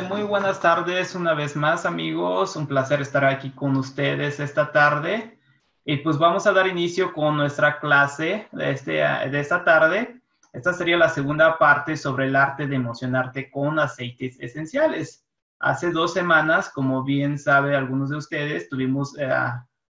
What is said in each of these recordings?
muy buenas tardes una vez más amigos, un placer estar aquí con ustedes esta tarde. Y pues vamos a dar inicio con nuestra clase de, este, de esta tarde. Esta sería la segunda parte sobre el arte de emocionarte con aceites esenciales. Hace dos semanas, como bien sabe algunos de ustedes, tuvimos eh,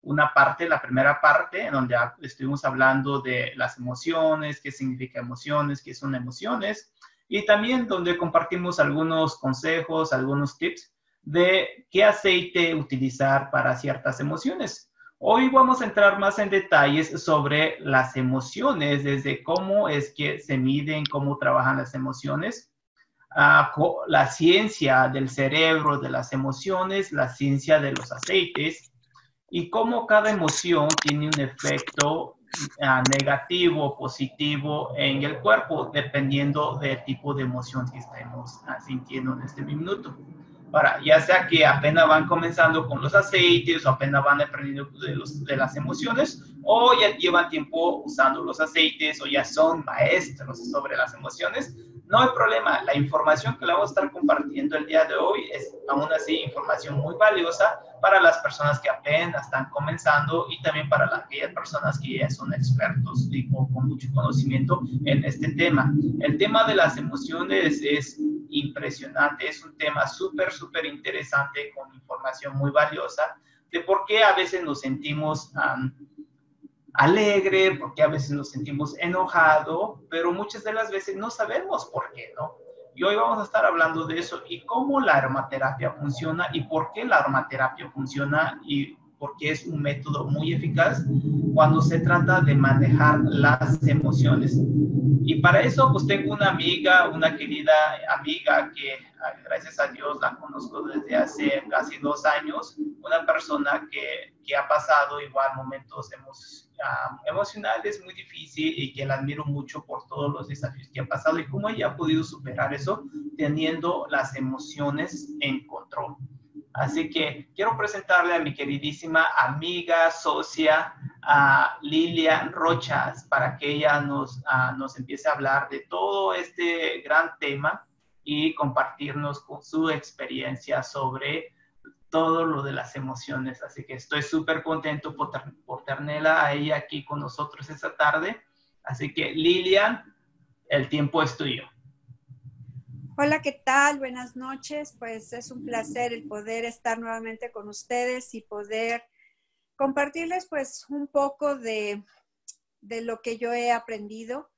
una parte, la primera parte, en donde estuvimos hablando de las emociones, qué significa emociones, qué son emociones, y también donde compartimos algunos consejos, algunos tips de qué aceite utilizar para ciertas emociones. Hoy vamos a entrar más en detalles sobre las emociones, desde cómo es que se miden, cómo trabajan las emociones, la ciencia del cerebro, de las emociones, la ciencia de los aceites y cómo cada emoción tiene un efecto negativo o positivo en el cuerpo, dependiendo del tipo de emoción que estemos ah, sintiendo en este minuto. Para, ya sea que apenas van comenzando con los aceites o apenas van aprendiendo de, los, de las emociones o ya llevan tiempo usando los aceites o ya son maestros sobre las emociones, no hay problema. La información que le vamos a estar compartiendo el día de hoy es aún así información muy valiosa para las personas que apenas están comenzando y también para aquellas personas que ya son expertos y con, mucho conocimiento en este tema. El tema de las emociones es impresionante, es un tema súper, súper interesante con información muy valiosa de por qué a veces nos sentimos alegre, porque a veces nos sentimos enojado, pero muchas de las veces no sabemos por qué, ¿no? Y hoy vamos a estar hablando de eso y cómo la aromaterapia funciona y por qué la aromaterapia funciona y por qué es un método muy eficaz cuando se trata de manejar las emociones. Y para eso, pues tengo una amiga, una querida amiga que gracias a Dios la conozco desde hace casi dos años, una persona que, que ha pasado igual momentos emocionales muy difíciles y que la admiro mucho por todos los desafíos que ha pasado y cómo ella ha podido superar eso teniendo las emociones en control. Así que quiero presentarle a mi queridísima amiga, socia, a Lilian Rochas, para que ella nos, nos empiece a hablar de todo este gran tema y compartirnos con su experiencia sobre todo lo de las emociones. Así que estoy súper contento por, tenerla a ella aquí con nosotros esta tarde. Así que Lilian, el tiempo es tuyo. Hola, ¿qué tal? Buenas noches. Pues es un placer el poder estar nuevamente con ustedes y poder compartirles pues un poco de, de lo que yo he aprendido.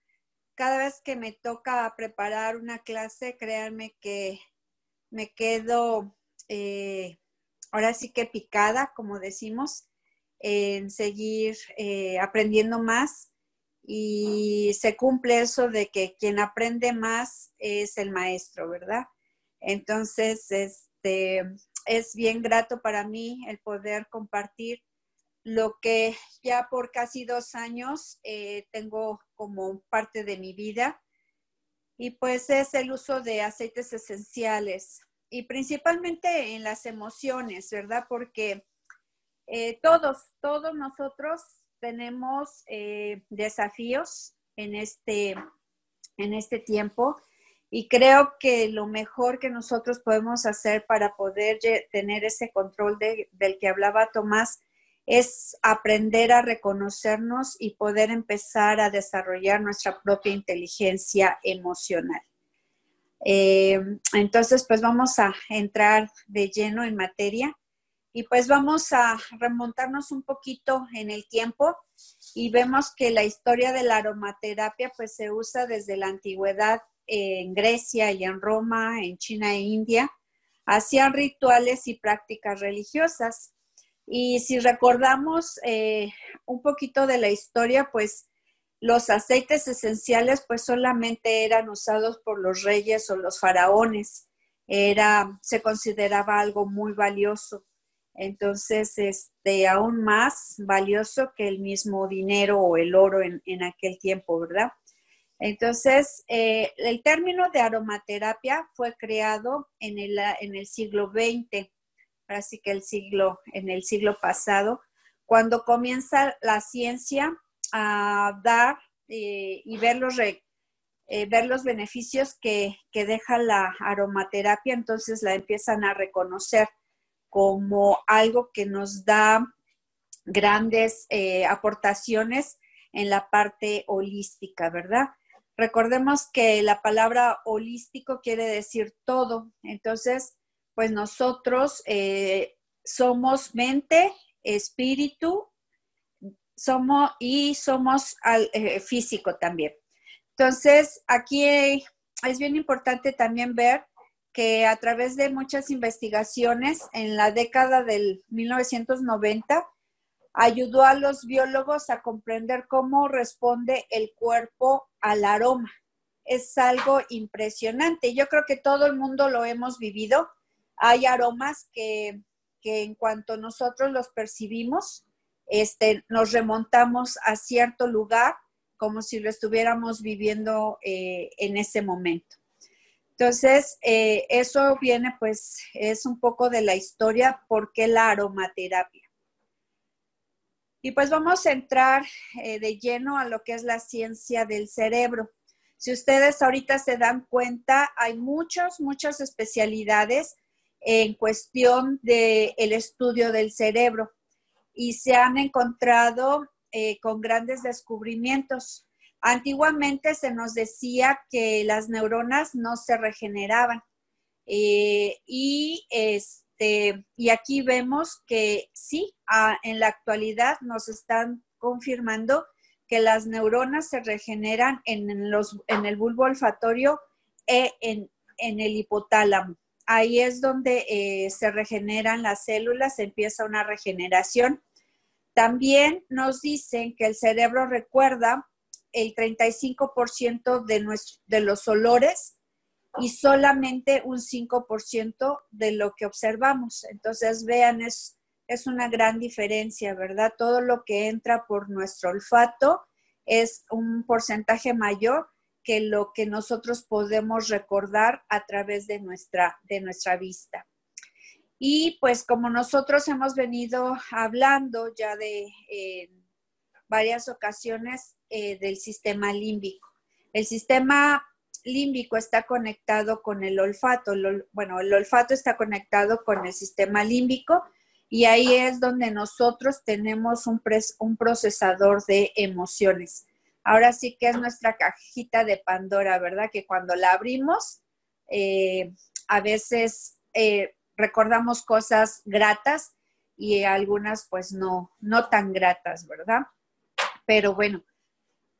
Cada vez que me toca preparar una clase, créanme que me quedo eh, ahora sí que picada, como decimos, en seguir eh, aprendiendo más y se cumple eso de que quien aprende más es el maestro, ¿verdad? Entonces, este, es bien grato para mí el poder compartir lo que ya por casi dos años eh, tengo como parte de mi vida y pues es el uso de aceites esenciales y principalmente en las emociones, ¿verdad? Porque eh, todos, todos nosotros tenemos eh, desafíos en este, en este tiempo y creo que lo mejor que nosotros podemos hacer para poder tener ese control del que hablaba Tomás es aprender a reconocernos y poder empezar a desarrollar nuestra propia inteligencia emocional. Eh, entonces, pues vamos a entrar de lleno en materia y pues vamos a remontarnos un poquito en el tiempo y vemos que la historia de la aromaterapia pues se usa desde la antigüedad en Grecia y en Roma, en China e India, hacían rituales y prácticas religiosas. Y si recordamos eh, un poquito de la historia, pues los aceites esenciales pues solamente eran usados por los reyes o los faraones. Era, se consideraba algo muy valioso. Entonces, este, aún más valioso que el mismo dinero o el oro en, aquel tiempo, ¿verdad? Entonces, eh, el término de aromaterapia fue creado en el, en el siglo XX, así que el siglo, en el siglo pasado, cuando comienza la ciencia a dar eh, y ver los eh, ver los beneficios que, deja la aromaterapia, entonces la empiezan a reconocer como algo que nos da grandes eh, aportaciones en la parte holística, ¿verdad? Recordemos que la palabra holístico quiere decir todo, entonces, pues nosotros eh, somos mente, espíritu, somos y somos eh, físico también. Entonces, aquí es bien importante también ver que a través de muchas investigaciones en la década del 1990 ayudó a los biólogos a comprender cómo responde el cuerpo al aroma. Es algo impresionante. Yo creo que todo el mundo lo hemos vivido. Hay aromas que, en cuanto nosotros los percibimos, este, nos remontamos a cierto lugar como si lo estuviéramos viviendo eh, en ese momento. Entonces, eh, eso viene, pues, es un poco de la historia, ¿por qué la aromaterapia? Y pues vamos a entrar eh, de lleno a lo que es la ciencia del cerebro. Si ustedes ahorita se dan cuenta, hay muchas, muchas especialidades en cuestión del estudio del cerebro y se han encontrado eh, con grandes descubrimientos. Antiguamente se nos decía que las neuronas no se regeneraban eh, y es, este, y aquí vemos que sí, en la actualidad nos están confirmando que las neuronas se regeneran en, los, en el bulbo olfatorio e en, el hipotálamo. Ahí es donde eh, se regeneran las células, empieza una regeneración. También nos dicen que el cerebro recuerda el 35% de, de los olores y solamente un 5% de lo que observamos. Entonces, vean, es, es una gran diferencia, ¿verdad? Todo lo que entra por nuestro olfato es un porcentaje mayor que lo que nosotros podemos recordar a través de nuestra, de nuestra vista. Y pues como nosotros hemos venido hablando ya de varias ocasiones eh, del sistema límbico. El sistema límbico está conectado con el olfato. bueno, el olfato está conectado con el sistema límbico y ahí es donde nosotros tenemos un, un procesador de emociones. Ahora sí que es nuestra cajita de Pandora, ¿verdad? Que cuando la abrimos, eh, a veces eh, recordamos cosas gratas y algunas pues no, no tan gratas, ¿verdad? Pero bueno,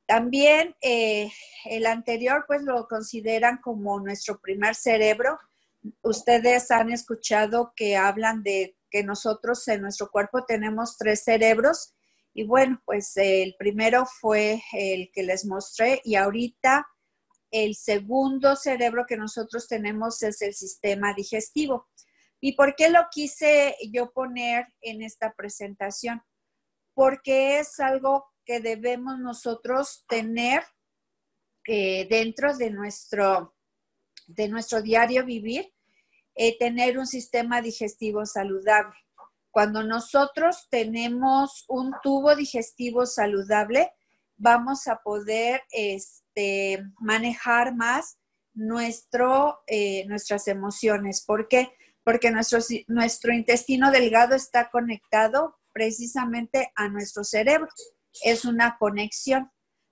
también eh, el anterior, pues lo consideran como nuestro primer cerebro. Ustedes han escuchado que hablan de que nosotros en nuestro cuerpo tenemos tres cerebros y bueno, pues el primero fue el que les mostré y ahorita el segundo cerebro que nosotros tenemos es el sistema digestivo. ¿Y por qué lo quise yo poner en esta presentación? Porque es algo que debemos nosotros tener eh, dentro de nuestro, de nuestro diario vivir, eh, tener un sistema digestivo saludable. Cuando nosotros tenemos un tubo digestivo saludable, vamos a poder este, manejar más nuestro, eh, nuestras emociones. ¿Por qué? Porque nuestro, nuestro intestino delgado está conectado precisamente a nuestro cerebro es una conexión.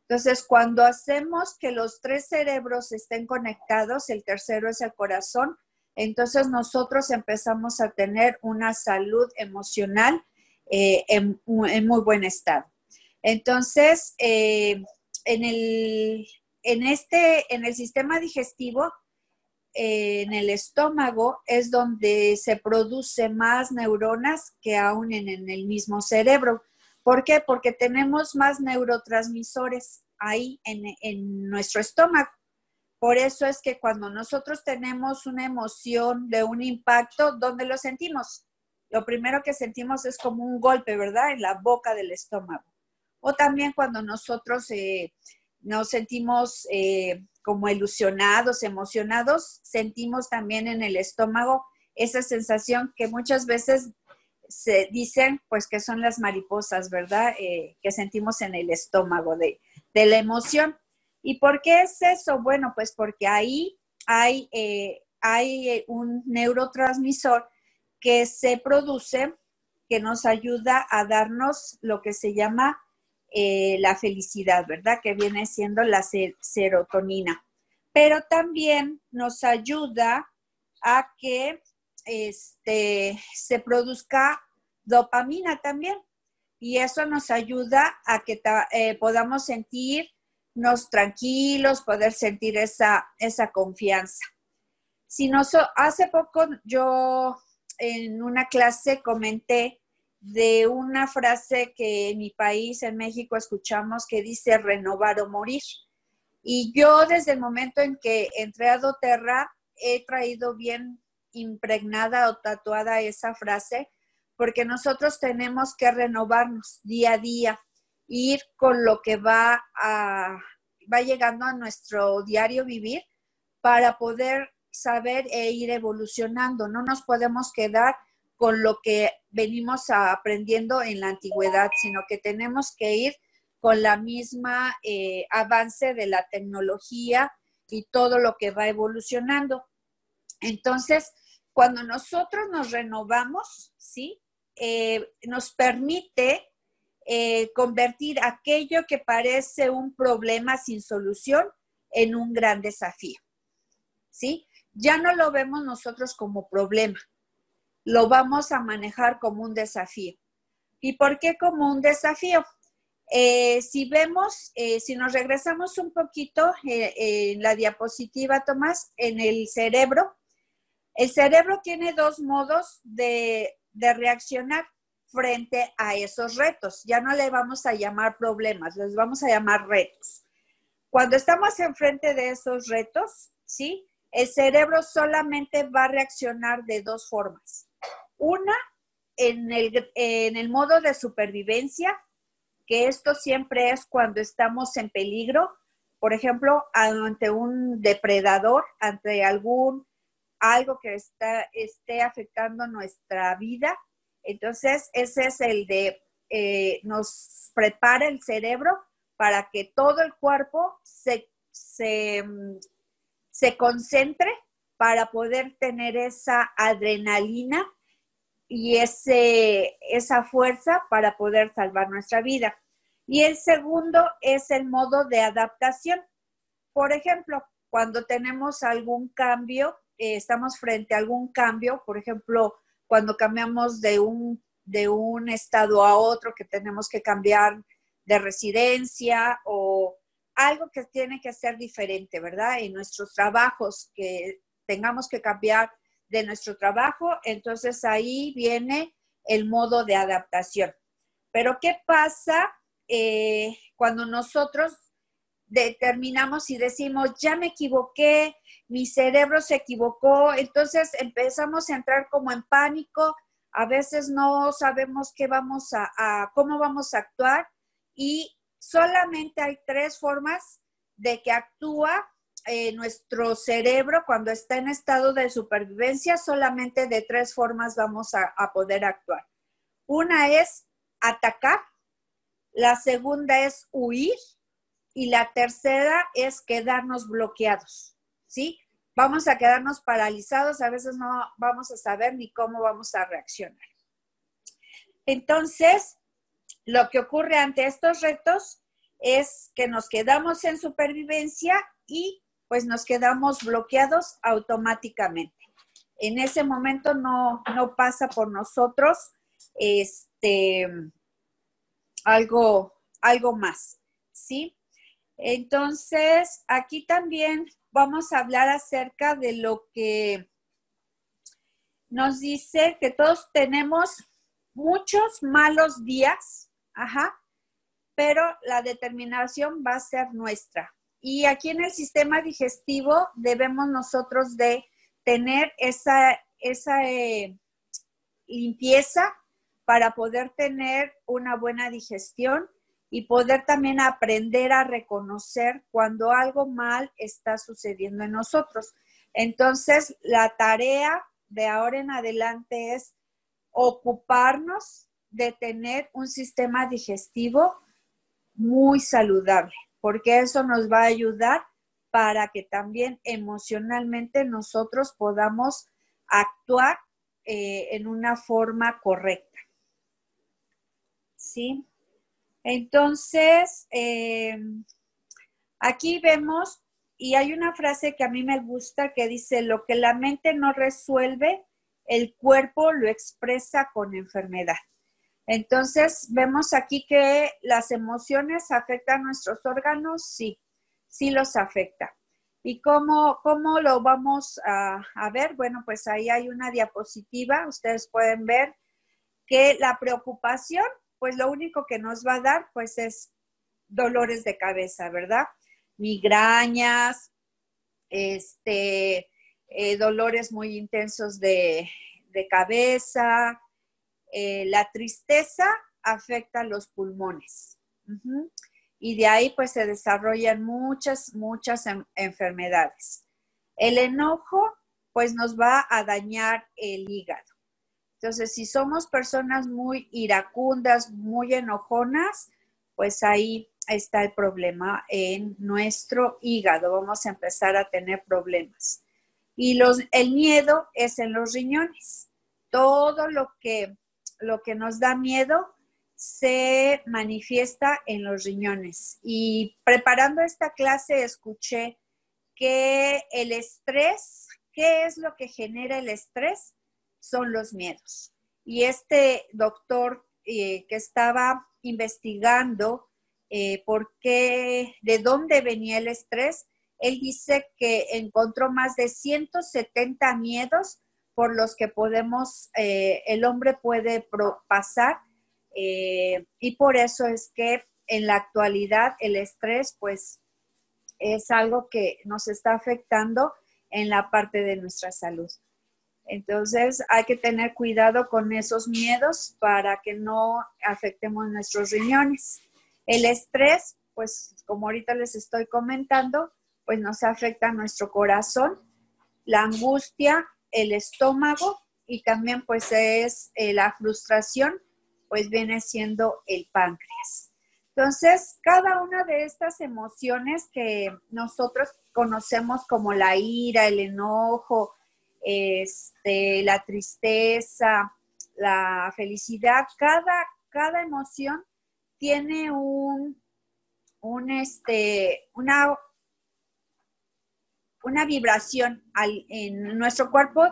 Entonces, cuando hacemos que los tres cerebros estén conectados, el tercero es el corazón, entonces nosotros empezamos a tener una salud emocional eh, en, muy buen estado. Entonces, eh, en, el, en, este, en el sistema digestivo, eh, en el estómago, es donde se produce más neuronas que aún en el mismo cerebro. ¿Por qué? Porque tenemos más neurotransmisores ahí en, nuestro estómago. Por eso es que cuando nosotros tenemos una emoción de un impacto, ¿dónde lo sentimos? Lo primero que sentimos es como un golpe, ¿verdad? En la boca del estómago. O también cuando nosotros eh, nos sentimos eh, como ilusionados, emocionados, sentimos también en el estómago esa sensación que muchas veces se dicen pues que son las mariposas, ¿verdad? Eh, que sentimos en el estómago de, la emoción. ¿Y por qué es eso? Bueno, pues porque ahí hay, eh, hay un neurotransmisor que se produce que nos ayuda a darnos lo que se llama eh, la felicidad, ¿verdad? Que viene siendo la serotonina. Pero también nos ayuda a que este, se produzca dopamina también. Y eso nos ayuda a que eh, podamos sentirnos tranquilos, poder sentir esa, esa confianza. Si nos, hace poco yo en una clase comenté de una frase que en mi país, en México, escuchamos que dice renovar o morir. Y yo desde el momento en que entré a doTERRA he traído bien impregnada o tatuada esa frase porque nosotros tenemos que renovarnos día a día, ir con lo que va, va llegando a nuestro diario vivir para poder saber e ir evolucionando. No nos podemos quedar con lo que venimos aprendiendo en la antigüedad, sino que tenemos que ir con la misma eh, avance de la tecnología y todo lo que va evolucionando. Entonces, cuando nosotros nos renovamos, ¿sí? Eh, nos permite eh, convertir aquello que parece un problema sin solución en un gran desafío, ¿sí? Ya no lo vemos nosotros como problema, lo vamos a manejar como un desafío. ¿Y por qué como un desafío? Eh, si vemos, si nos regresamos un poquito en la diapositiva, Tomás, en el cerebro, el cerebro tiene dos modos de, reaccionar frente a esos retos. Ya no le vamos a llamar problemas, les vamos a llamar retos. Cuando estamos enfrente de esos retos, ¿sí? El cerebro solamente va a reaccionar de dos formas. Una, en el modo de supervivencia, que esto siempre es cuando estamos en peligro, por ejemplo, ante un depredador, ante algún algo que está, esté afectando nuestra vida. Entonces, ese es el de, eh, nos prepara el cerebro para que todo el cuerpo se, se, se concentre para poder tener esa adrenalina y ese, esa fuerza para poder salvar nuestra vida. Y el segundo es el modo de adaptación. Por ejemplo, cuando tenemos algún cambio, eh, estamos frente a algún cambio, por ejemplo, cuando cambiamos de un, de un estado a otro, que tenemos que cambiar de residencia o algo que tiene que ser diferente, ¿verdad? En nuestros trabajos, que tengamos que cambiar de nuestro trabajo, entonces ahí viene el modo de adaptación. Pero ¿qué pasa eh, cuando nosotros determinamos y decimos, ya me equivoqué, mi cerebro se equivocó, entonces empezamos a entrar como en pánico, a veces no sabemos qué vamos a, cómo vamos a actuar y solamente hay tres formas de que actúa eh, nuestro cerebro cuando está en estado de supervivencia, solamente de tres formas vamos a, poder actuar. Una es atacar, la segunda es huir y la tercera es quedarnos bloqueados, ¿sí? Vamos a quedarnos paralizados, a veces no vamos a saber ni cómo vamos a reaccionar. Entonces, lo que ocurre ante estos retos es que nos quedamos en supervivencia y pues nos quedamos bloqueados automáticamente. En ese momento no, pasa por nosotros este, algo, algo más, ¿sí? Entonces, aquí también vamos a hablar acerca de lo que nos dice que todos tenemos muchos malos días, ajá, pero la determinación va a ser nuestra. Y aquí en el sistema digestivo debemos nosotros de tener esa, esa eh, limpieza para poder tener una buena digestión y poder también aprender a reconocer cuando algo mal está sucediendo en nosotros. Entonces, la tarea de ahora en adelante es ocuparnos de tener un sistema digestivo muy saludable porque eso nos va a ayudar para que también emocionalmente nosotros podamos actuar eh, en una forma correcta. ¿Sí? Entonces, eh, aquí vemos, y hay una frase que a mí me gusta que dice, lo que la mente no resuelve, el cuerpo lo expresa con enfermedad. Entonces, vemos aquí que las emociones afectan nuestros órganos, sí, sí los afecta. ¿Y cómo, cómo lo vamos a, a, ver? Bueno, pues ahí hay una diapositiva, ustedes pueden ver que la preocupación, pues lo único que nos va a dar, pues es dolores de cabeza, ¿verdad? Migrañas, este, eh, dolores muy intensos de, de cabeza, eh, la tristeza afecta los pulmones. Y de ahí pues se desarrollan muchas, muchas enfermedades. El enojo pues nos va a dañar el hígado. Entonces, si somos personas muy iracundas, muy enojonas, pues ahí está el problema en nuestro hígado. Vamos a empezar a tener problemas. Y los, el miedo es en los riñones. Todo lo que lo que nos da miedo se manifiesta en los riñones. Y preparando esta clase escuché que el estrés, ¿qué es lo que genera el estrés? Son los miedos. Y este doctor eh, que estaba investigando eh, por qué, de dónde venía el estrés, él dice que encontró más de 170 miedos por los que podemos, eh, el hombre puede pasar y por eso es que en la actualidad el estrés pues es algo que nos está afectando en la parte de nuestra salud. Entonces hay que tener cuidado con esos miedos para que no afectemos nuestros riñones. El estrés, pues como ahorita les estoy comentando, pues nos afecta a nuestro corazón, la angustia el estómago y también pues es eh, la frustración, pues viene siendo el páncreas. Entonces, cada una de estas emociones que nosotros conocemos como la ira, el enojo, este, la tristeza, la felicidad, cada, cada emoción tiene un, un este, una una vibración en nuestro cuerpo,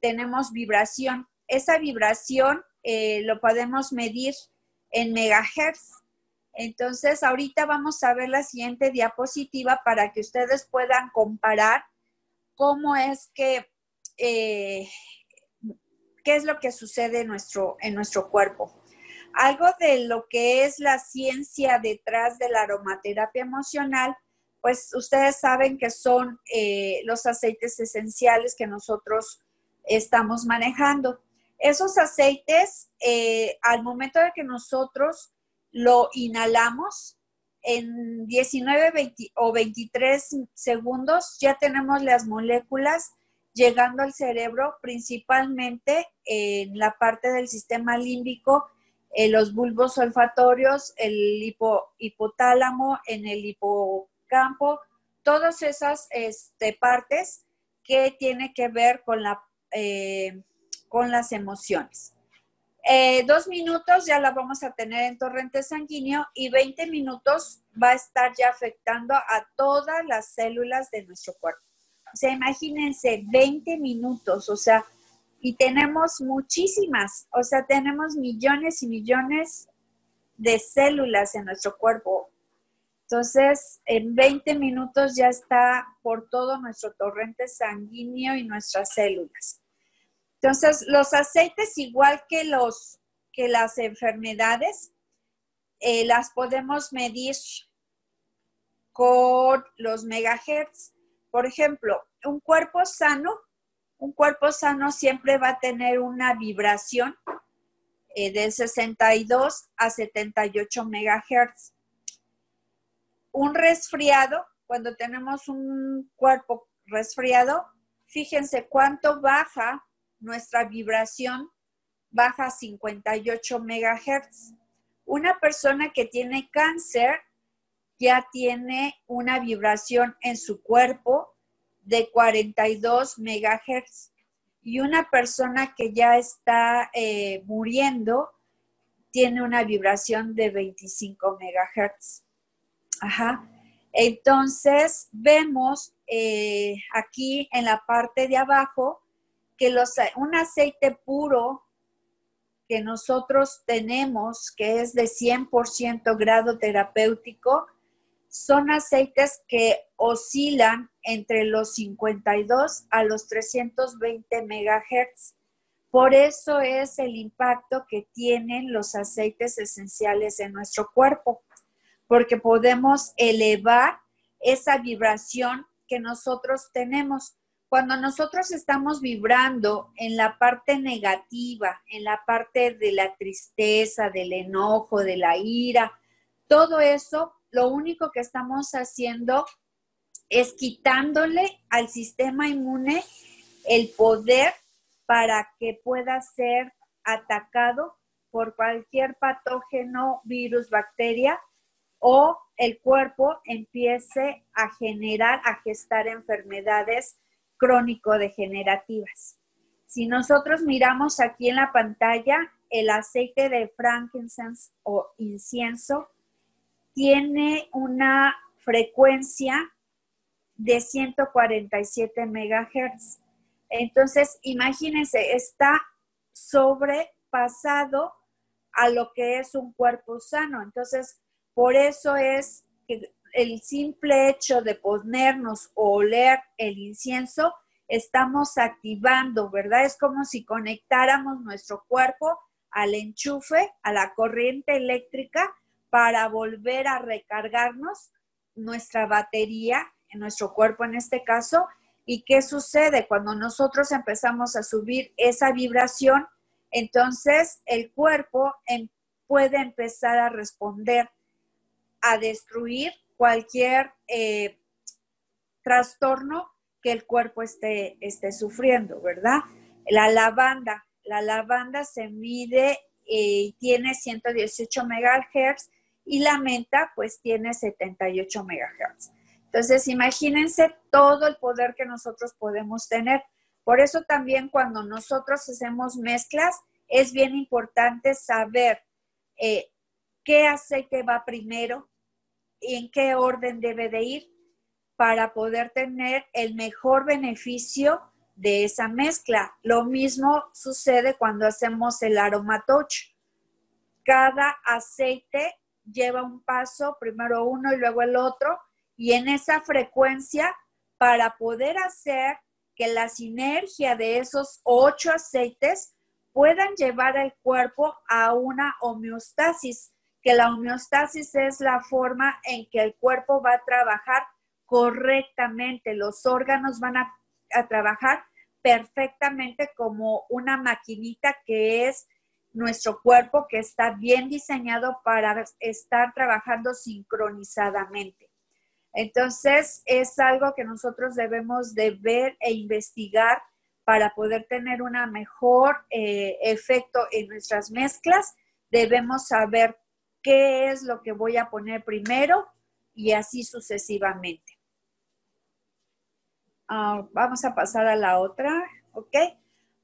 tenemos vibración. Esa vibración eh, lo podemos medir en megahertz. Entonces, ahorita vamos a ver la siguiente diapositiva para que ustedes puedan comparar cómo es que, eh, qué es lo que sucede en nuestro, cuerpo. Algo de lo que es la ciencia detrás de la aromaterapia emocional pues ustedes saben que son eh, los aceites esenciales que nosotros estamos manejando. Esos aceites, eh, al momento de que nosotros lo inhalamos, en 19 o 23 segundos ya tenemos las moléculas llegando al cerebro, principalmente en la parte del sistema límbico, en los bulbos olfatorios, el hipotálamo, en el hipo campo, todas esas este, partes que tiene que ver con, eh, las emociones. Eh, dos minutos ya la vamos a tener en torrente sanguíneo y 20 minutos va a estar ya afectando a todas las células de nuestro cuerpo. O sea, imagínense 20 minutos, o sea, y tenemos muchísimas, o sea, tenemos millones y millones de células en nuestro cuerpo. Entonces, en 20 minutos ya está por todo nuestro torrente sanguíneo y nuestras células. Entonces, los aceites, igual que, los, que las enfermedades, eh, las podemos medir con los megahertz. Por ejemplo, un cuerpo sano, un cuerpo sano siempre va a tener una vibración eh, de 62 a 78 megahertz un resfriado, cuando tenemos un cuerpo resfriado, fíjense cuánto baja nuestra vibración, baja a 58 megahertz. Una persona que tiene cáncer ya tiene una vibración en su cuerpo de 42 megahertz y una persona que ya está eh, muriendo tiene una vibración de 25 megahertz. Ajá. Entonces, vemos eh, aquí en la parte de abajo que los, un aceite puro que nosotros tenemos, que es de 100% grado terapéutico, son aceites que oscilan entre los 52 a los 320 megahertz. Por eso es el impacto que tienen los aceites esenciales en nuestro cuerpo, porque podemos elevar esa vibración que nosotros tenemos. Cuando nosotros estamos vibrando en la parte negativa, en la parte de la tristeza, del enojo, de la ira, todo eso, lo único que estamos haciendo es quitándole al sistema inmune el poder para que pueda ser atacado por cualquier patógeno, virus, bacteria o el cuerpo empiece a generar, a gestar enfermedades crónico-degenerativas. Si nosotros miramos aquí en la pantalla, el aceite de frankincense o incienso tiene una frecuencia de 147 megahertz. Entonces, imagínense, está sobrepasado a lo que es un cuerpo sano. Entonces, por eso es que el simple hecho de ponernos o oler el incienso, estamos activando, ¿verdad? Es como si conectáramos nuestro cuerpo al enchufe, a la corriente eléctrica, para volver a recargarnos nuestra batería, en nuestro cuerpo en este caso, ¿Y qué sucede cuando nosotros empezamos a subir esa vibración? Entonces el cuerpo em, puede empezar a responder, a destruir cualquier eh, trastorno que el cuerpo esté, esté sufriendo, ¿verdad? La lavanda, la lavanda se mide eh, y tiene 118 megahertz y la menta pues tiene 78 megahertz. Entonces, imagínense todo el poder que nosotros podemos tener. Por eso también cuando nosotros hacemos mezclas, es bien importante saber eh, qué aceite va primero y en qué orden debe de ir para poder tener el mejor beneficio de esa mezcla. Lo mismo sucede cuando hacemos el aromatoch. Cada aceite lleva un paso, primero uno y luego el otro, y en esa frecuencia para poder hacer que la sinergia de esos ocho aceites puedan llevar al cuerpo a una homeostasis, que la homeostasis es la forma en que el cuerpo va a trabajar correctamente, los órganos van a, a trabajar perfectamente como una maquinita que es nuestro cuerpo que está bien diseñado para estar trabajando sincronizadamente. Entonces, es algo que nosotros debemos de ver e investigar para poder tener un mejor eh, efecto en nuestras mezclas. Debemos saber qué es lo que voy a poner primero y así sucesivamente. Ah, vamos a pasar a la otra, ¿ok?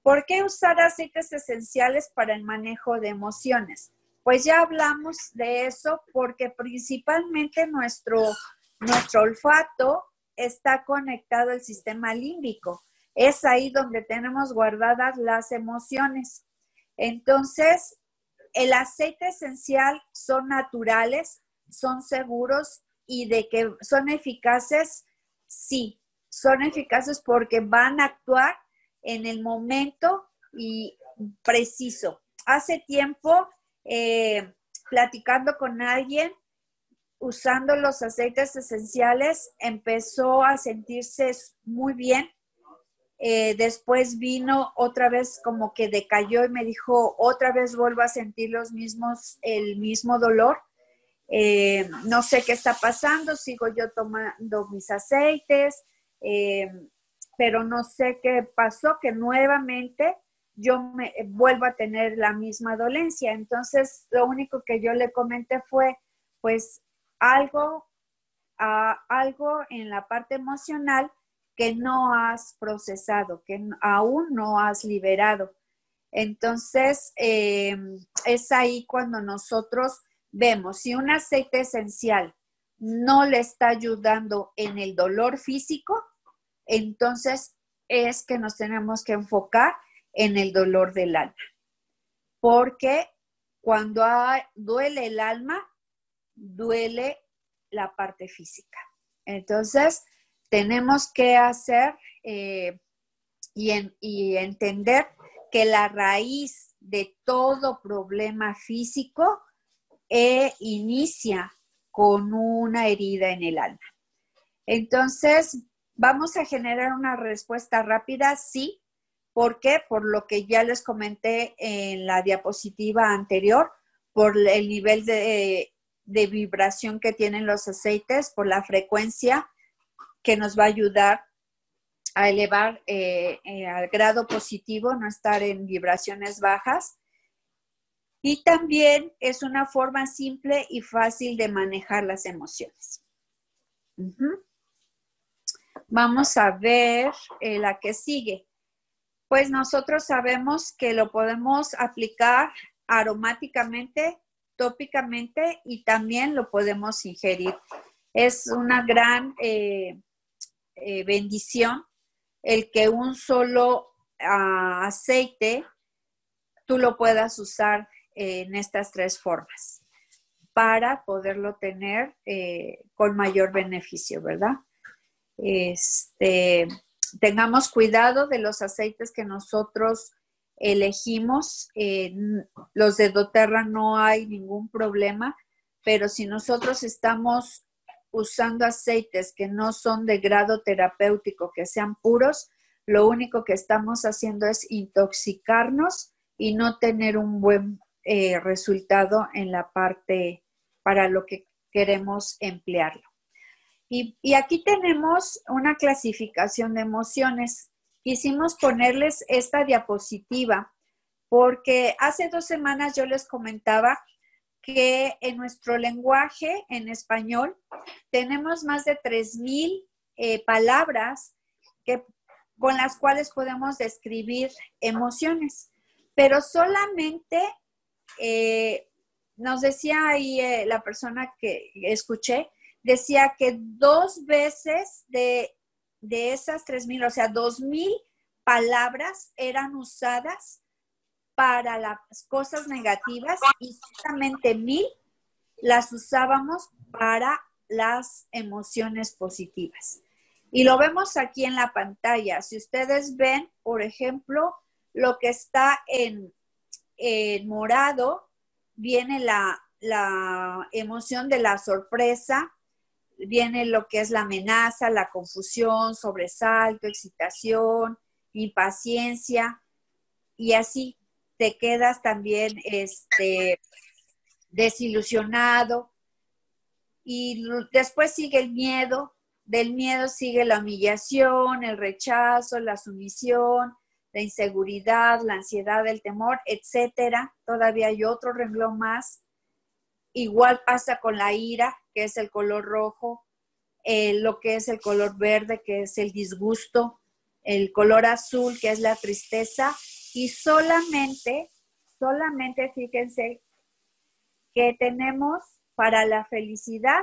¿Por qué usar aceites esenciales para el manejo de emociones? Pues ya hablamos de eso porque principalmente nuestro nuestro olfato está conectado al sistema límbico. Es ahí donde tenemos guardadas las emociones. Entonces, el aceite esencial son naturales, son seguros y de que son eficaces, sí, son eficaces porque van a actuar en el momento y preciso. Hace tiempo, eh, platicando con alguien, usando los aceites esenciales, empezó a sentirse muy bien. Eh, después vino otra vez como que decayó y me dijo, otra vez vuelvo a sentir los mismos, el mismo dolor. Eh, no sé qué está pasando, sigo yo tomando mis aceites, pero no sé qué pasó, que nuevamente yo me vuelvo a tener la misma dolencia. Entonces, lo único que yo le comenté fue, pues algo algo en la parte emocional que no has procesado, que aún no has liberado. Entonces, eh, es ahí cuando nosotros vemos si un aceite esencial no le está ayudando en el dolor físico, entonces es que nos tenemos que enfocar en el dolor del alma. Porque cuando duele el alma, duele la parte física. Entonces, tenemos que hacer eh, y, entender que la raíz de todo problema físico eh, inicia con una herida en el alma. Entonces, vamos a generar una respuesta rápida, sí. ¿Por qué? Por lo que ya les comenté en la diapositiva anterior, por el nivel de, de vibración que tienen los aceites, por la frecuencia que nos va a ayudar a elevar eh, eh, al grado positivo, no estar en vibraciones bajas. Y también es una forma simple y fácil de manejar las emociones. Vamos a ver eh, la que sigue. Pues nosotros sabemos que lo podemos aplicar aromáticamente, tópicamente y también lo podemos ingerir. Es una gran eh, bendición el que un solo ah, aceite tú lo puedas usar en estas tres formas para poderlo tener eh, con mayor beneficio, ¿verdad? Este, tengamos cuidado de los aceites que nosotros elegimos. los de doTERRA no hay ningún problema, pero si nosotros estamos usando aceites que no son de grado terapéutico, que sean puros, lo único que estamos haciendo es intoxicarnos y no tener un buen eh, resultado en la parte para lo que queremos emplearlo. Y, aquí tenemos una clasificación de emociones. Quisimos ponerles esta diapositiva porque hace dos semanas yo les comentaba que en nuestro lenguaje, en español, tenemos más de 3.000 eh, palabras que, con las cuales podemos describir emociones, pero solamente eh, nos decía ahí eh, la persona que escuché, decía que dos veces de, de esas 3.000, o sea, 2.000 palabras eran usadas para las cosas negativas y solamente mil las usábamos para las emociones positivas. Y lo vemos aquí en la pantalla. Si ustedes ven, por ejemplo, lo que está en, morado, viene la, la emoción de la sorpresa, viene lo que es la amenaza, la confusión, sobresalto, excitación, impaciencia, y así te quedas también este, desilusionado y después sigue el miedo, del miedo sigue la humillación, el rechazo, la sumisión, la inseguridad, la ansiedad, el temor, etcétera. Todavía hay otro renglón más. Igual pasa con la ira, que es el color rojo, eh, lo que es el color verde, que es el disgusto, el color azul, que es la tristeza, y solamente, solamente fíjense que tenemos para la felicidad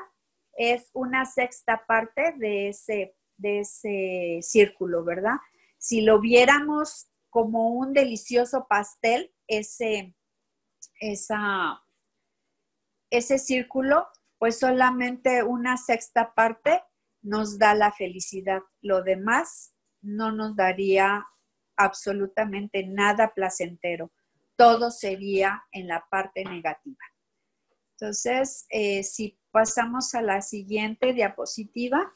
es una sexta parte de ese, de ese círculo, ¿verdad? Si lo viéramos como un delicioso pastel, ese, esa, ese círculo, pues solamente una sexta parte nos da la felicidad. Lo demás no nos daría absolutamente nada placentero. Todo sería en la parte negativa. Entonces, eh, si pasamos a la siguiente diapositiva,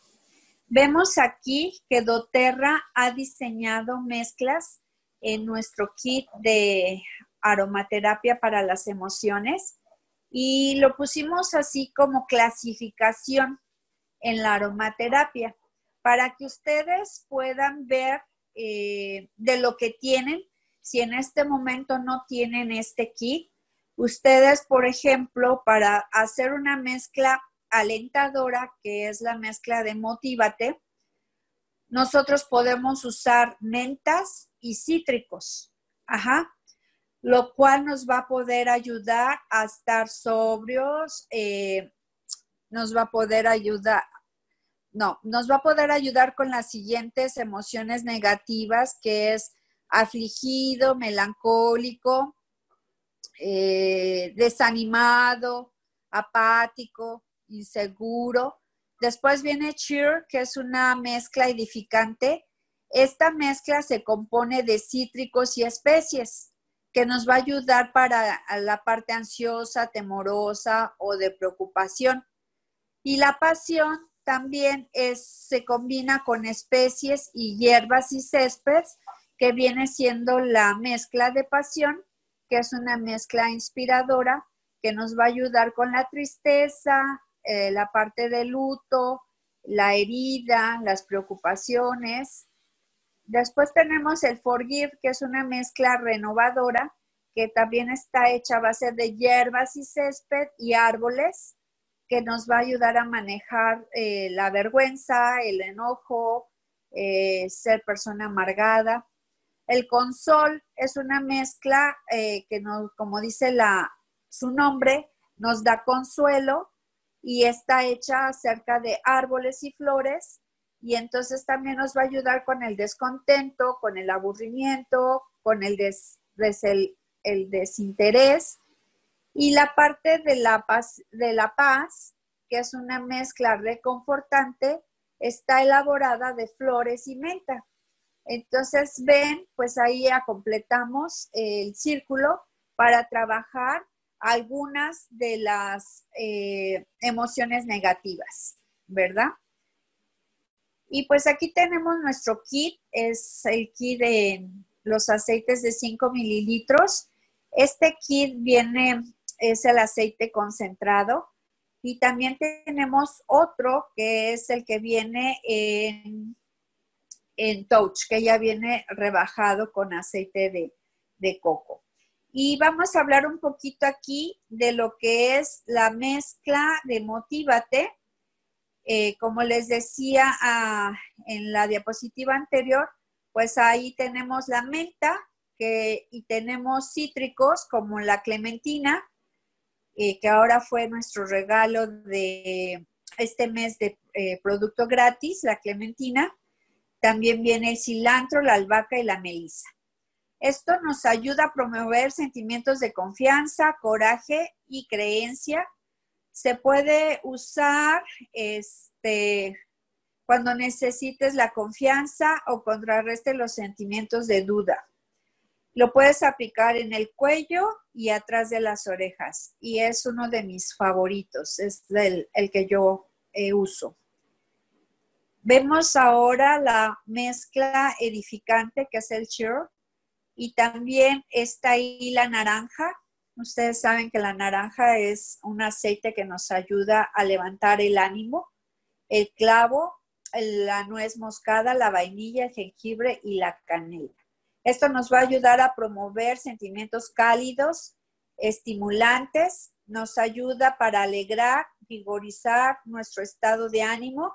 vemos aquí que doTERRA ha diseñado mezclas en nuestro kit de aromaterapia para las emociones y lo pusimos así como clasificación en la aromaterapia para que ustedes puedan ver eh, de lo que tienen. Si en este momento no tienen este kit, ustedes, por ejemplo, para hacer una mezcla alentadora, que es la mezcla de Motívate, nosotros podemos usar mentas y cítricos. Ajá. Lo cual nos va a poder ayudar a estar sobrios, eh, nos va a poder ayudar, no, nos va a poder ayudar con las siguientes emociones negativas, que es afligido, melancólico, eh, desanimado, apático, inseguro. Después viene cheer, que es una mezcla edificante. Esta mezcla se compone de cítricos y especies, que nos va a ayudar para la parte ansiosa, temorosa o de preocupación. Y la pasión también es, se combina con especies y hierbas y céspedes, que viene siendo la mezcla de pasión, que es una mezcla inspiradora que nos va a ayudar con la tristeza, eh, la parte de luto, la herida, las preocupaciones. Después tenemos el forgive, que es una mezcla renovadora, que también está hecha a base de hierbas y césped y árboles que nos va a ayudar a manejar eh, la vergüenza, el enojo, eh, ser persona amargada. El consol es una mezcla eh, que, nos, como dice la, su nombre, nos da consuelo y está hecha acerca de árboles y flores y entonces también nos va a ayudar con el descontento, con el aburrimiento, con el, el desinterés y la parte de la paz, de la paz, que es una mezcla reconfortante, está elaborada de flores y menta. Entonces, ven, pues ahí ya completamos el círculo para trabajar algunas de las eh, emociones negativas, ¿verdad? Y pues aquí tenemos nuestro kit, es el kit de los aceites de 5 mililitros. Este kit viene es el aceite concentrado. Y también tenemos otro que es el que viene en, en touch, que ya viene rebajado con aceite de, coco. Y vamos a hablar un poquito aquí de lo que es la mezcla de Motívate. Eh, como les decía ah, en la diapositiva anterior, pues ahí tenemos la menta y tenemos cítricos como la clementina, eh, que ahora fue nuestro regalo de este mes de eh, producto gratis, la clementina. También viene el cilantro, la albahaca y la melisa. Esto nos ayuda a promover sentimientos de confianza, coraje y creencia. Se puede usar este, cuando necesites la confianza o contrarreste los sentimientos de duda. Lo puedes aplicar en el cuello y atrás de las orejas. Y es uno de mis favoritos, es el, que yo eh, uso. Vemos ahora la mezcla edificante que es el cheer. Y también está ahí la naranja. Ustedes saben que la naranja es un aceite que nos ayuda a levantar el ánimo. El clavo, la nuez moscada, la vainilla, el jengibre y la canela. Esto nos va a ayudar a promover sentimientos cálidos, estimulantes, nos ayuda para alegrar, vigorizar nuestro estado de ánimo.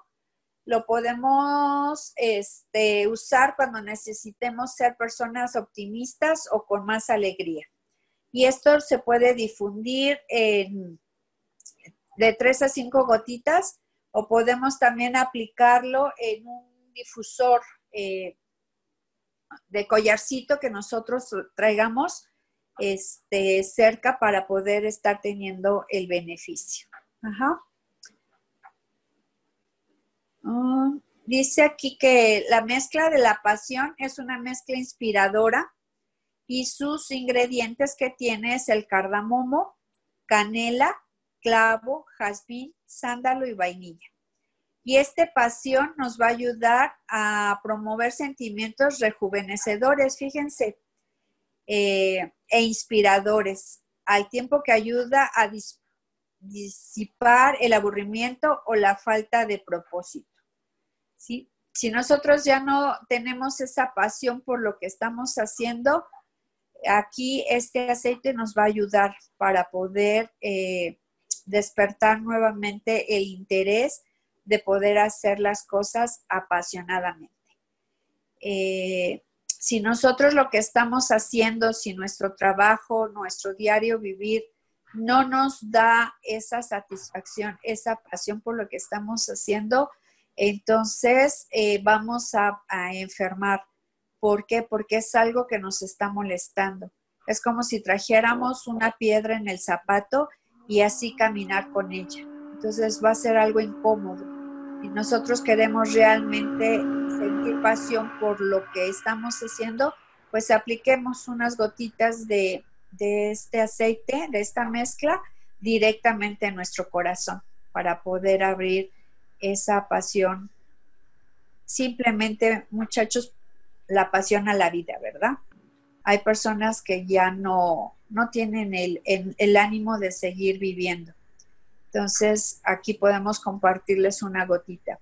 Lo podemos este, usar cuando necesitemos ser personas optimistas o con más alegría. Y esto se puede difundir de tres a cinco gotitas o podemos también aplicarlo en un difusor eh, de collarcito que nosotros traigamos este, cerca para poder estar teniendo el beneficio. Ah, dice aquí que la mezcla de la pasión es una mezcla inspiradora y sus ingredientes que tiene es el cardamomo, canela, clavo, jazmín, sándalo y vainilla. Y esta pasión nos va a ayudar a promover sentimientos rejuvenecedores, fíjense, eh, e inspiradores, al tiempo que ayuda a disipar el aburrimiento o la falta de propósito. ¿sí? Si nosotros ya no tenemos esa pasión por lo que estamos haciendo, aquí este aceite nos va a ayudar para poder eh, despertar nuevamente el interés de poder hacer las cosas apasionadamente. Eh, si nosotros lo que estamos haciendo, si nuestro trabajo, nuestro diario vivir no nos da esa satisfacción, esa pasión por lo que estamos haciendo, entonces eh, vamos a, a enfermar. ¿Por qué? Porque es algo que nos está molestando. Es como si trajéramos una piedra en el zapato y así caminar con ella. Entonces va a ser algo incómodo. Y nosotros queremos realmente sentir pasión por lo que estamos haciendo, pues apliquemos unas gotitas de, de este aceite, de esta mezcla, directamente en nuestro corazón para poder abrir esa pasión. Simplemente, muchachos, la pasión a la vida, ¿verdad? hay personas que ya no, no tienen el, el, ánimo de seguir viviendo. Entonces, aquí podemos compartirles una gotita.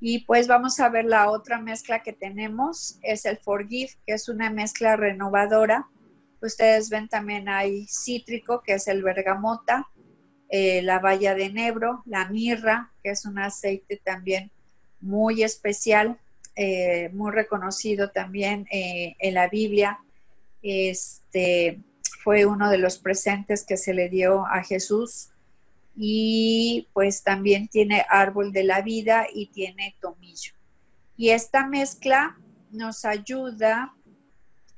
Y pues vamos a ver la otra mezcla que tenemos, es el Forgive, que es una mezcla renovadora. Ustedes ven también hay cítrico, que es el bergamota, eh, la valla de enebro, la mirra, que es un aceite también muy especial, eh, muy reconocido también eh, en la Biblia. Este, fue uno de los presentes que se le dio a Jesús. Y pues también tiene árbol de la vida y tiene tomillo. Y esta mezcla nos ayuda,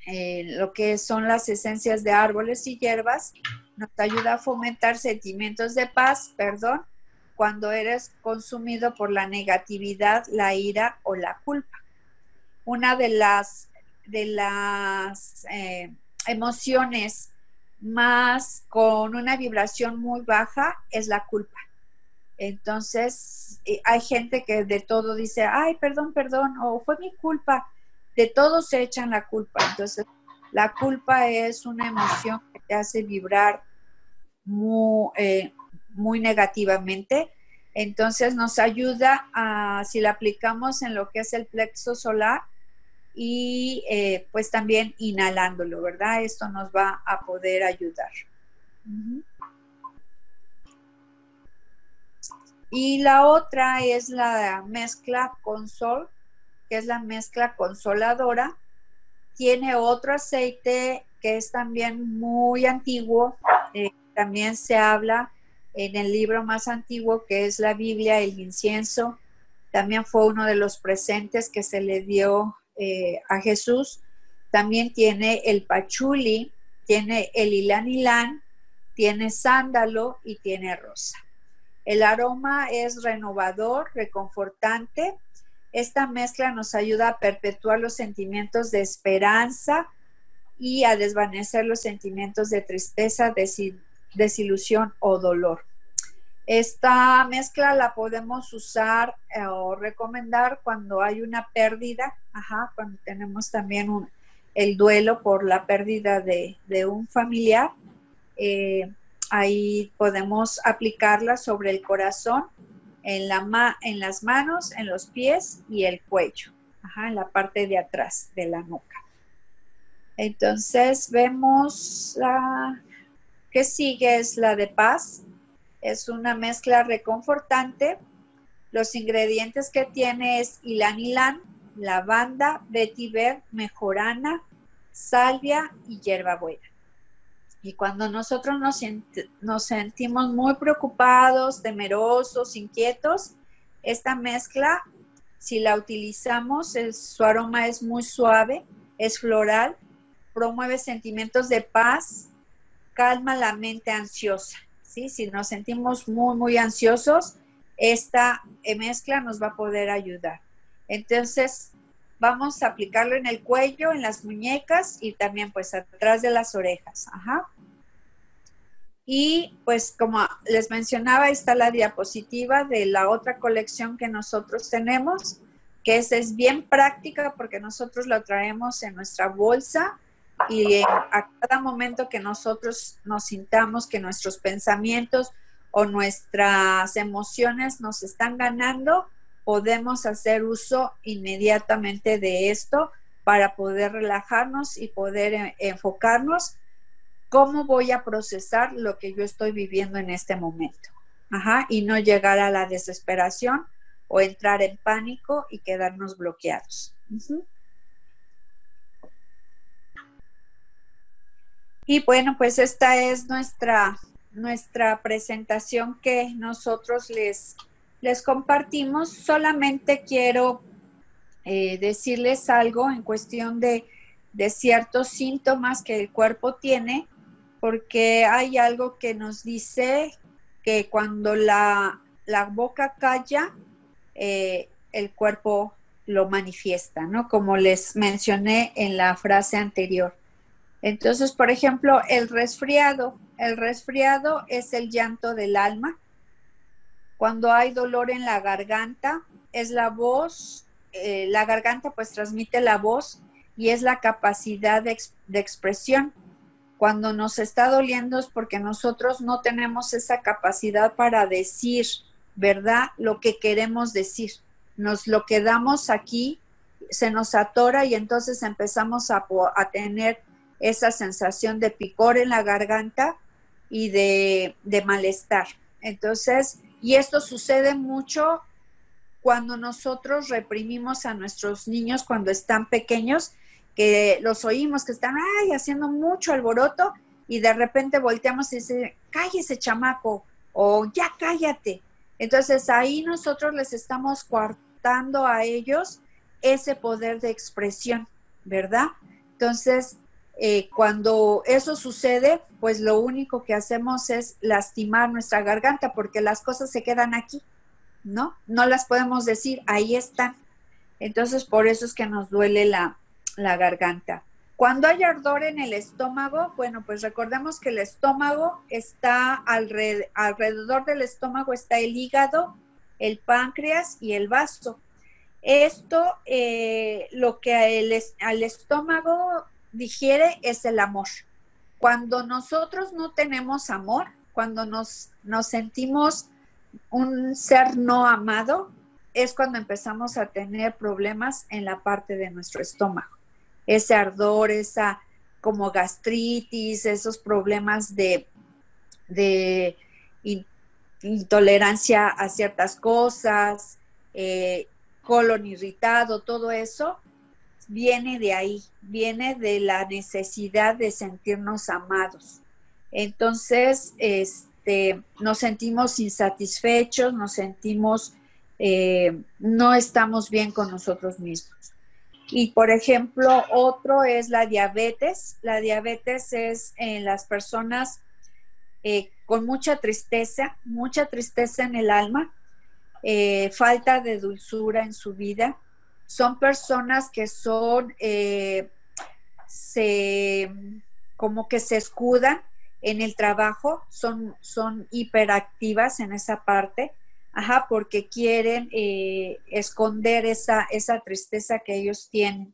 eh, lo que son las esencias de árboles y hierbas, nos ayuda a fomentar sentimientos de paz, perdón, cuando eres consumido por la negatividad, la ira o la culpa. Una de las de las eh, emociones más con una vibración muy baja es la culpa. Entonces, eh, hay gente que de todo dice, ay, perdón, perdón, o fue mi culpa. De todo se echan la culpa. Entonces, la culpa es una emoción que te hace vibrar muy, eh, muy negativamente. Entonces, nos ayuda a, si la aplicamos en lo que es el plexo solar, y eh, pues también inhalándolo, ¿verdad? Esto nos va a poder ayudar. Y la otra es la mezcla consol, que es la mezcla consoladora. Tiene otro aceite que es también muy antiguo. Eh, también se habla en el libro más antiguo que es la Biblia, el incienso. También fue uno de los presentes que se le dio eh, a Jesús, también tiene el pachuli, tiene el ilán tiene sándalo y tiene rosa. El aroma es renovador, reconfortante. Esta mezcla nos ayuda a perpetuar los sentimientos de esperanza y a desvanecer los sentimientos de tristeza, desilusión o dolor. Esta mezcla la podemos usar eh, o recomendar cuando hay una pérdida, cuando tenemos también el duelo por la pérdida de, un familiar. Eh, ahí podemos aplicarla sobre el corazón, en, la en las manos, en los pies y el cuello, en la parte de atrás de la nuca. Entonces vemos que sigue es la de paz es una mezcla reconfortante. Los ingredientes que tiene es ilan ilan, lavanda, vetiver, mejorana, salvia y hierbabuena. Y cuando nosotros nos, nos, sentimos muy preocupados, temerosos, inquietos, esta mezcla, si la utilizamos, su aroma es muy suave, es floral, promueve sentimientos de paz, calma la mente ansiosa. Si nos sentimos muy, muy ansiosos, esta mezcla nos va a poder ayudar. Entonces, vamos a aplicarlo en el cuello, en las muñecas y también pues atrás de las orejas. Y pues como les mencionaba, está la diapositiva de la otra colección que nosotros tenemos, que esa es bien práctica porque nosotros la traemos en nuestra bolsa y a cada momento que nosotros nos sintamos que nuestros pensamientos o nuestras emociones nos están ganando, podemos hacer uso inmediatamente de esto para poder relajarnos y poder enfocarnos cómo voy a procesar lo que yo estoy viviendo en este momento. Ajá, y no llegar a la desesperación o entrar en pánico y quedarnos bloqueados. Y bueno, pues esta es nuestra, nuestra presentación que nosotros les, les compartimos. Solamente quiero eh, decirles algo en cuestión de, de ciertos síntomas que el cuerpo tiene, porque hay algo que nos dice que cuando la, la boca calla, eh, el cuerpo lo manifiesta, ¿no? Como les mencioné en la frase anterior. Entonces, por ejemplo, el resfriado. El resfriado es el llanto del alma. Cuando hay dolor en la garganta, es la voz, eh, la garganta pues transmite la voz y es la capacidad de, de expresión. Cuando nos está doliendo es porque nosotros no tenemos esa capacidad para decir, ¿verdad? Lo que queremos decir. Nos lo quedamos aquí, se nos atora y entonces empezamos a, tener esa sensación de picor en la garganta y de, de malestar. Entonces, y esto sucede mucho cuando nosotros reprimimos a nuestros niños cuando están pequeños, que los oímos que están ay, haciendo mucho alboroto y de repente volteamos y dice, cállese chamaco o ya cállate. Entonces ahí nosotros les estamos coartando a ellos ese poder de expresión, ¿verdad? Entonces, eh, cuando eso sucede, pues lo único que hacemos es lastimar nuestra garganta porque las cosas se quedan aquí, ¿no? No las podemos decir, ahí están. Entonces, por eso es que nos duele la, la garganta. Cuando hay ardor en el estómago, bueno, pues recordemos que el estómago está alrededor, del estómago está el hígado, el páncreas y el vaso. Esto, eh, lo que al estómago digiere es el amor. Cuando nosotros no tenemos amor, cuando nos, nos sentimos un ser no amado, es cuando empezamos a tener problemas en la parte de nuestro estómago ese ardor, esa como gastritis, esos problemas de, de intolerancia a ciertas cosas, eh, colon irritado, todo eso viene de ahí, viene de la necesidad de sentirnos amados. Entonces, este, nos sentimos insatisfechos, nos sentimos, eh, no estamos bien con nosotros mismos. Y por ejemplo, otro es la diabetes. La diabetes es en las personas eh, con mucha tristeza, mucha tristeza en el alma, eh, falta de dulzura en su vida. Son personas que son, eh, se, como que se escudan en el trabajo, son, son hiperactivas en esa parte Ajá, porque quieren eh, esconder esa, esa tristeza que ellos tienen.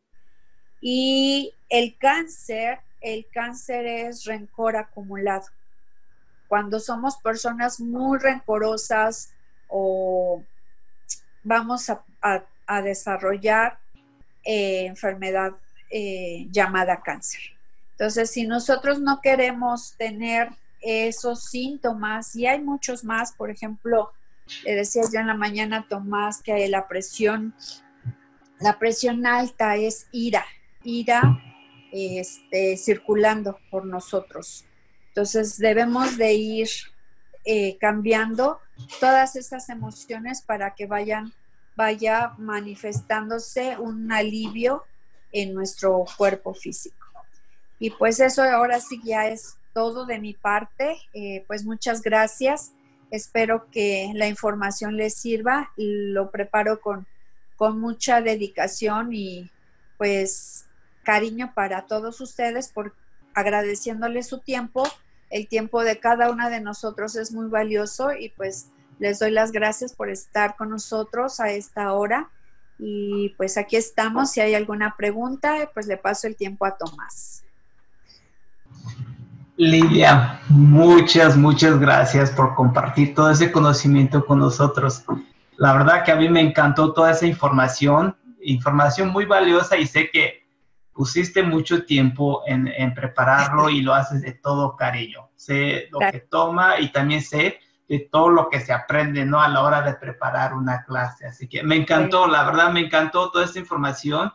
Y el cáncer, el cáncer es rencor acumulado. Cuando somos personas muy rencorosas o vamos a, desarrollar eh, enfermedad eh, llamada cáncer. Entonces, si nosotros no queremos tener esos síntomas, y hay muchos más, por ejemplo, le decías ya en la mañana, Tomás, que la presión, la presión alta es ira, ira este, circulando por nosotros. Entonces debemos de ir eh, cambiando todas esas emociones para que vayan, vaya manifestándose un alivio en nuestro cuerpo físico. Y pues eso ahora sí ya es todo de mi parte. Eh, pues muchas gracias. Espero que la información les sirva. Lo preparo con, con mucha dedicación y pues cariño para todos ustedes por agradeciéndoles su tiempo. El tiempo de cada una de nosotros es muy valioso y pues les doy las gracias por estar con nosotros a esta hora. Y pues aquí estamos. Si hay alguna pregunta, pues le paso el tiempo a Tomás. Lidia, muchas, muchas gracias por compartir todo ese conocimiento con nosotros. La verdad que a mí me encantó toda esa información, información muy valiosa y sé que pusiste mucho tiempo en, en prepararlo y lo haces de todo cariño. Sé lo que toma y también sé de todo lo que se aprende, ¿no? A la hora de preparar una clase. Así que me encantó, la verdad, me encantó toda esta información